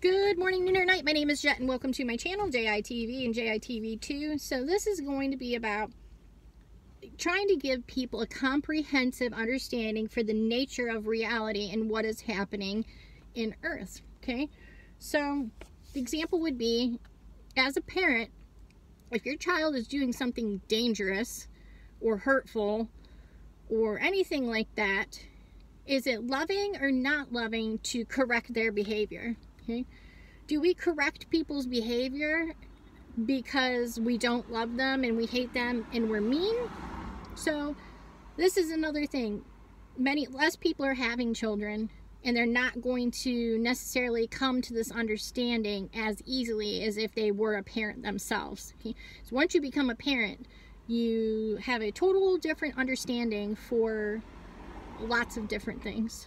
Good morning, noon, or night. My name is Jet, and welcome to my channel, JITV and JITV2. So this is going to be about trying to give people a comprehensive understanding for the nature of reality and what is happening in Earth, okay? So the example would be, as a parent, if your child is doing something dangerous or hurtful or anything like that, is it loving or not loving to correct their behavior? Okay. Do we correct people's behavior because we don't love them and we hate them and we're mean? So this is another thing. Many less people are having children and they're not going to necessarily come to this understanding as easily as if they were a parent themselves. Okay? So once you become a parent, you have a total different understanding for lots of different things.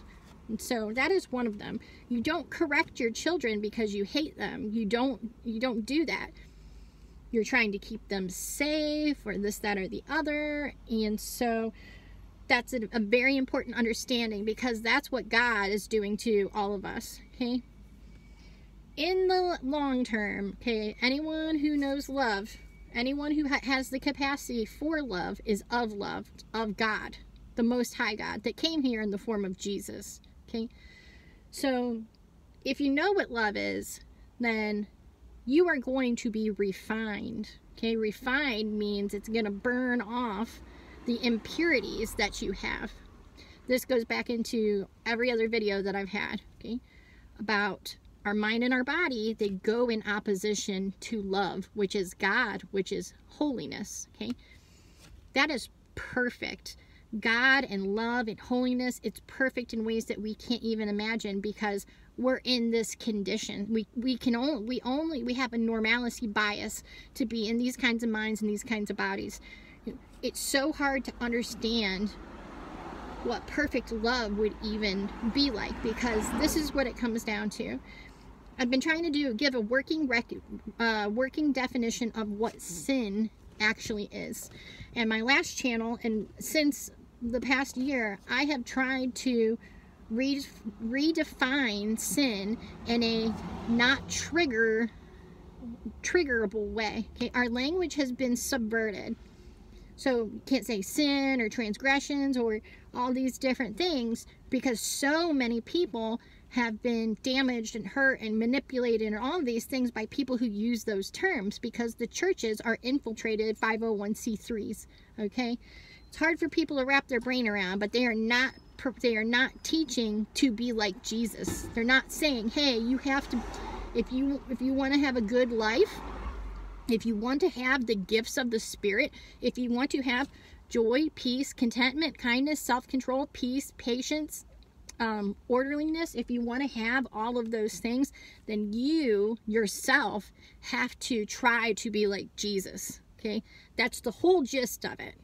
So that is one of them. You don't correct your children because you hate them. You don't you don't do that. You're trying to keep them safe or this, that, or the other. And so that's a, a very important understanding because that's what God is doing to all of us. Okay. In the long term, okay, anyone who knows love, anyone who ha has the capacity for love is of love, of God, the Most High God, that came here in the form of Jesus. Okay? So, if you know what love is, then you are going to be refined. Okay? Refined means it's going to burn off the impurities that you have. This goes back into every other video that I've had, okay? About our mind and our body, they go in opposition to love, which is God, which is holiness, okay? That is perfect. God and love and holiness, it's perfect in ways that we can't even imagine because we're in this condition. We we can only we only we have a normalcy bias to be in these kinds of minds and these kinds of bodies. It's so hard to understand what perfect love would even be like because this is what it comes down to. I've been trying to do give a working rec, uh, working definition of what sin actually is. And my last channel, and since the past year, I have tried to re redefine sin in a not trigger triggerable way. Okay, our language has been subverted. So you can't say sin or transgressions or all these different things because so many people have been damaged and hurt and manipulated and all of these things by people who use those terms because the churches are infiltrated 501c3s. Okay, it's hard for people to wrap their brain around, but they are not they are not teaching to be like Jesus. They're not saying, "Hey, you have to if you if you want to have a good life, if you want to have the gifts of the spirit, if you want to have joy, peace, contentment, kindness, self-control, peace, patience, um, orderliness, if you want to have all of those things, then you yourself have to try to be like Jesus. Okay, that's the whole gist of it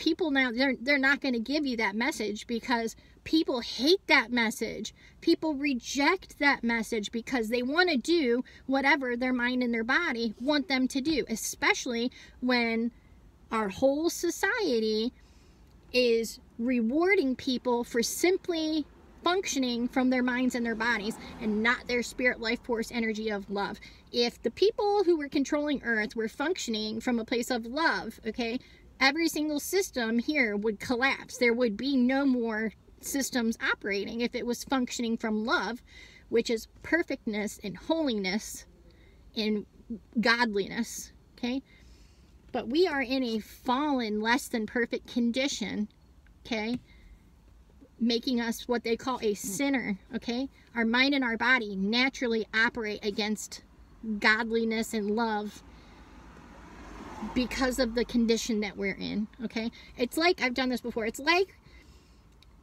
people now they're they're not going to give you that message because people hate that message. People reject that message because they want to do whatever their mind and their body want them to do, especially when our whole society is rewarding people for simply functioning from their minds and their bodies and not their spirit life force energy of love if the people who were controlling earth were functioning from a place of love okay every single system here would collapse. There would be no more systems operating if it was functioning from love, which is perfectness and holiness and godliness. Okay? But we are in a fallen, less than perfect condition. Okay? Making us what they call a sinner. Okay? Our mind and our body naturally operate against godliness and love because of the condition that we're in, okay? It's like, I've done this before, it's like,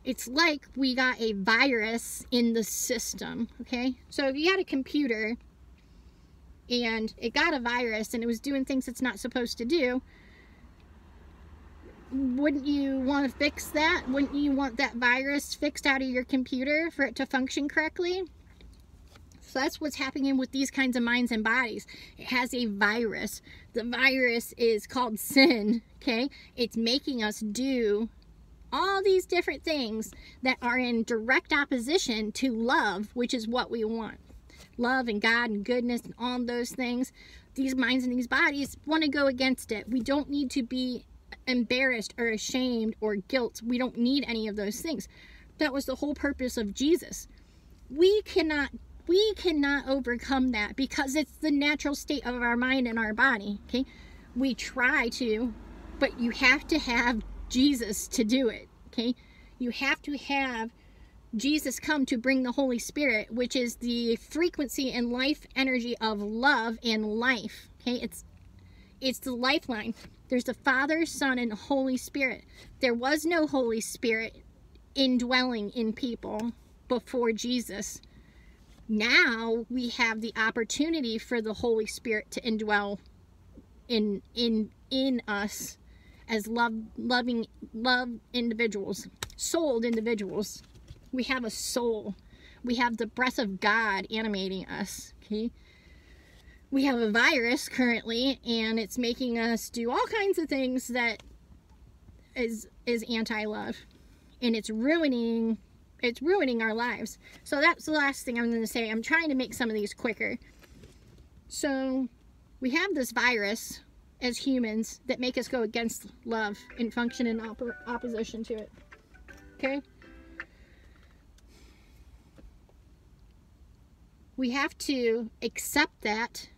it's like we got a virus in the system, okay? So if you had a computer and it got a virus and it was doing things it's not supposed to do, wouldn't you want to fix that? Wouldn't you want that virus fixed out of your computer for it to function correctly? So that's what's happening with these kinds of minds and bodies. It has a virus. The virus is called sin, okay? It's making us do all these different things that are in direct opposition to love, which is what we want. Love and God and goodness and all those things. These minds and these bodies want to go against it. We don't need to be embarrassed or ashamed or guilt. We don't need any of those things. That was the whole purpose of Jesus. We cannot we cannot overcome that because it's the natural state of our mind and our body, okay? We try to, but you have to have Jesus to do it, okay? You have to have Jesus come to bring the Holy Spirit, which is the frequency and life energy of love and life, okay? It's it's the lifeline. There's the Father, Son, and Holy Spirit. There was no Holy Spirit indwelling in people before Jesus. Now we have the opportunity for the Holy Spirit to indwell in in in us as love loving love individuals, souled individuals. We have a soul. We have the breath of God animating us. Okay? We have a virus currently and it's making us do all kinds of things that is is anti-love. And it's ruining it's ruining our lives. So that's the last thing i'm going to say. I'm trying to make some of these quicker. So we have this virus as humans that make us go against love and function in op opposition to it okay we have to accept that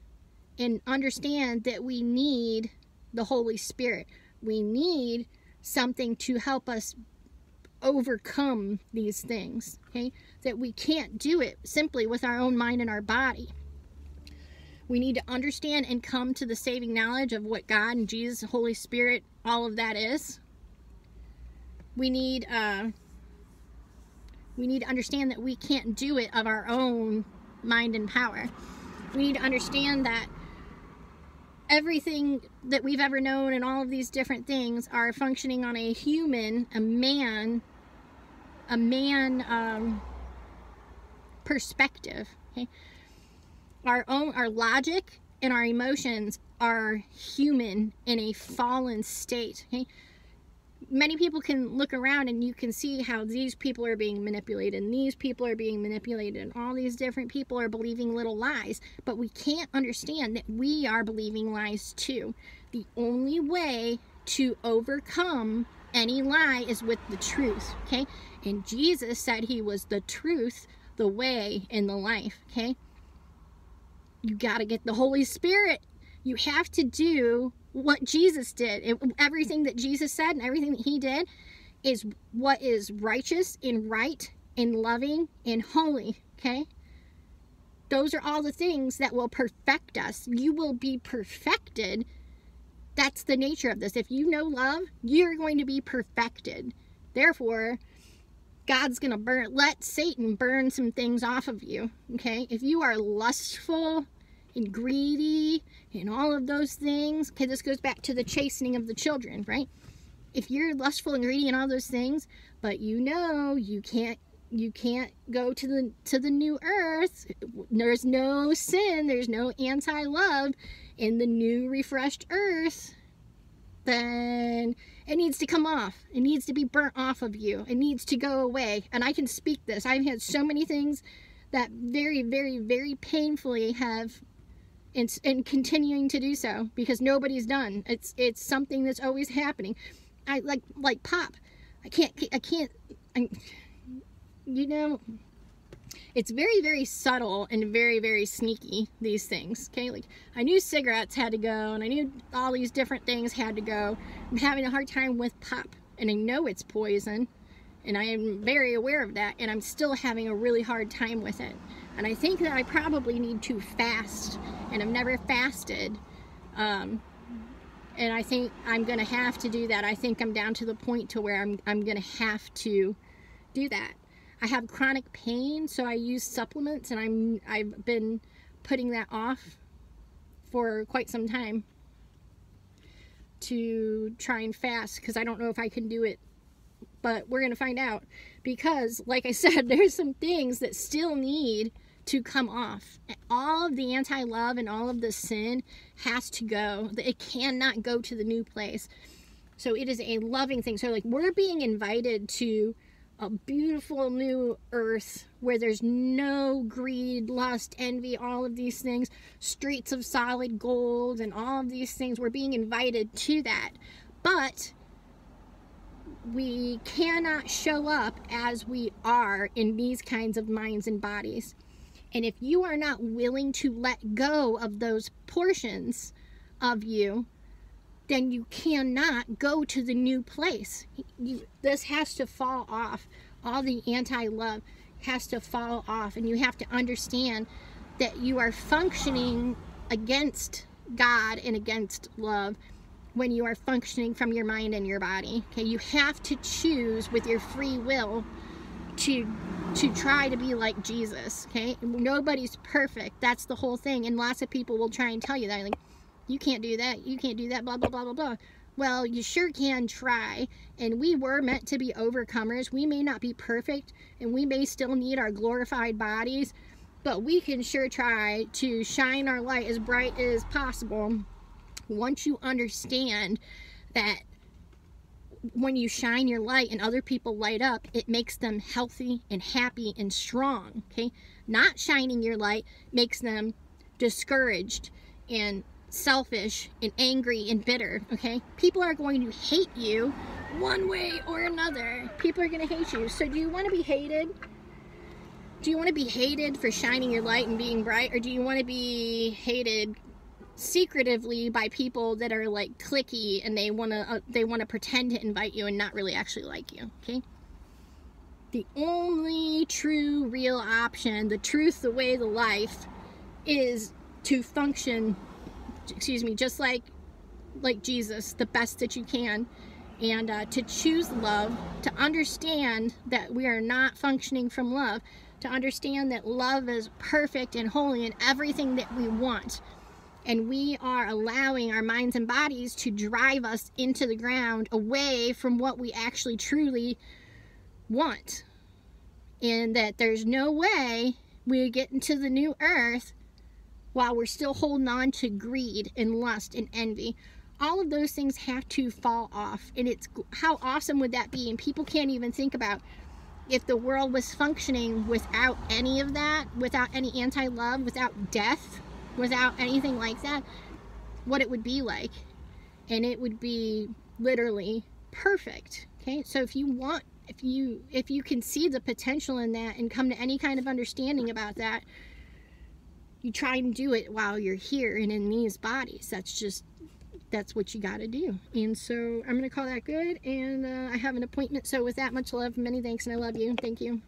and understand that we need the Holy Spirit. We need something to help us overcome these things, okay? That we can't do it simply with our own mind and our body. We need to understand and come to the saving knowledge of what God and Jesus, Holy Spirit, all of that is. We need uh, we need to understand that we can't do it of our own mind and power. We need to understand that everything that we've ever known and all of these different things are functioning on a human, a man, a man um, perspective. Okay? Our own, our logic and our emotions are human in a fallen state. Okay? Many people can look around and you can see how these people are being manipulated and these people are being manipulated and all these different people are believing little lies. But we can't understand that we are believing lies too. The only way to overcome any lie is with the truth okay? And jesus said he was the truth the way and the life okay? You got to get the holy spirit. You have to do what Jesus did. It, everything that Jesus said and everything that he did is what is righteous and right and loving and holy, okay? Those are all the things that will perfect us. You will be perfected. That's the nature of this. If you know love, you're going to be perfected. Therefore, God's going to burn, let Satan burn some things off of you, okay? If you are lustful, and greedy and all of those things. Okay, this goes back to the chastening of the children, right? If you're lustful and greedy and all those things, but you know you can't you can't go to the to the new earth. There's no sin, there's no anti-love in the new refreshed earth. Then it needs to come off. It needs to be burnt off of you. It needs to go away. And I can speak this. I've had so many things that very, very, very painfully have and, and continuing to do so because nobody's done. It's it's something that's always happening. I like like pop. I can't I can't I, you know it's very very subtle and very very sneaky these things okay like i knew cigarettes had to go and i knew all these different things had to go i'm having a hard time with pop and i know it's poison and i am very aware of that and i'm still having a really hard time with it and I think that I probably need to fast, and I've never fasted. Um, and I think I'm going to have to do that. I think I'm down to the point to where I'm, I'm going to have to do that. I have chronic pain, so I use supplements, and I'm, I've been putting that off for quite some time to try and fast because I don't know if I can do it but we're going to find out because like I said there's some things that still need to come off. All of the anti-love and all of the sin has to go. It cannot go to the new place. So it is a loving thing. So like we're being invited to a beautiful new earth where there's no greed, lust, envy, all of these things, streets of solid gold, and all of these things. We're being invited to that. But we cannot show up as we are in these kinds of minds and bodies. And if you are not willing to let go of those portions of you, then you cannot go to the new place. You, this has to fall off. All the anti-love has to fall off. And you have to understand that you are functioning against God and against love when you are functioning from your mind and your body. Okay, you have to choose with your free will to to try to be like Jesus. Okay, nobody's perfect. That's the whole thing. And lots of people will try and tell you that, like, you can't do that, you can't do that, blah blah blah blah blah. Well, you sure can try. And we were meant to be overcomers. We may not be perfect, and we may still need our glorified bodies, but we can sure try to shine our light as bright as possible once you understand that when you shine your light and other people light up, it makes them healthy and happy and strong, okay? Not shining your light makes them discouraged and selfish and angry and bitter, okay? People are going to hate you one way or another. People are going to hate you. So do you want to be hated? Do you want to be hated for shining your light and being bright? Or do you want to be hated secretively by people that are like clicky and they want to uh, they want to pretend to invite you and not really actually like you okay? The only true real option the truth the way the life is to function excuse me just like like jesus the best that you can and uh, to choose love to understand that we are not functioning from love to understand that love is perfect and holy and everything that we want and we are allowing our minds and bodies to drive us into the ground away from what we actually truly want. And that there's no way we get into the new earth while we're still holding on to greed and lust and envy. All of those things have to fall off. And it's how awesome would that be? And people can't even think about if the world was functioning without any of that, without any anti-love, without death, without anything like that, what it would be like. And it would be literally perfect. Okay, so if you want, if you if you can see the potential in that and come to any kind of understanding about that, you try and do it while you're here and in these bodies. That's just that's what you got to do. And so I'm going to call that good. And uh, I have an appointment. So with that much love, many thanks, and I love you. Thank you.